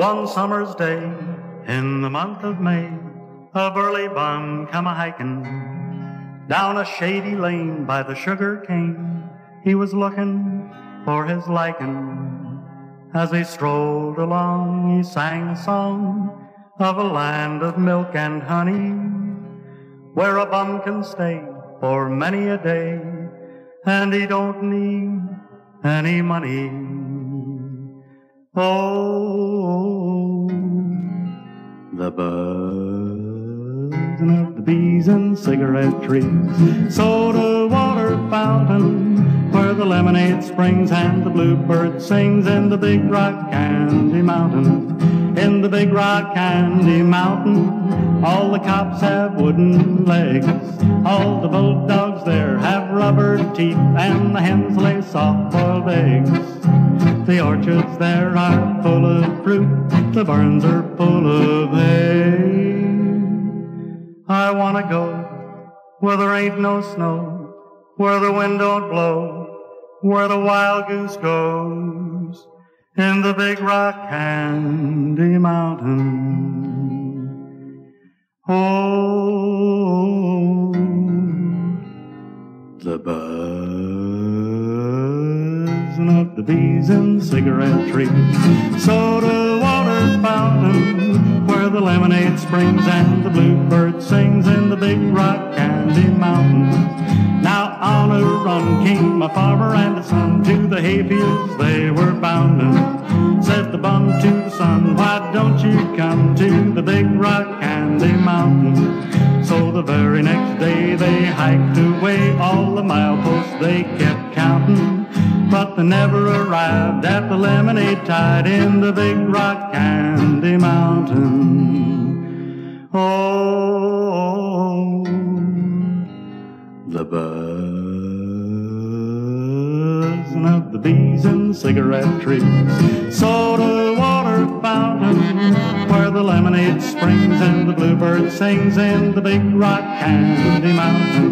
One summer's day in the month of May, a burly bum come a hiking down a shady lane by the sugar cane. He was looking for his liking. As he strolled along, he sang a song of a land of milk and honey, where a bum can stay for many a day, and he don't need any money. Oh, the buzzing and the bees and cigarette trees, soda water fountain, where the lemonade springs and the bluebird sings in the big rock candy mountain. In the big rock candy mountain, all the cops have wooden legs. All the bulldogs there have rubber teeth, and the hens lay soft-boiled eggs. The orchards there are full of fruit, the barns are full of hay. I wanna go where there ain't no snow, where the wind don't blow, where the wild goose goes in the big rock candy mountain. Oh, the buzzing of the bees in the cigarette tree. fountain, the lemonade springs and the bluebird sings in the big rock candy mountain. Now on a run came a farmer and his son to the hayfields they were bounding. Said the bum to the son, why don't you come to the big rock candy mountain? So the very next day they hiked away, all the mileposts they kept counting. But they never arrived at the lemonade tide in the big rock candy mountain. Oh, the buzzing of the bees and cigarette trees, soda water fountain, where the lemonade springs and the bluebird sings in the big rock candy mountain.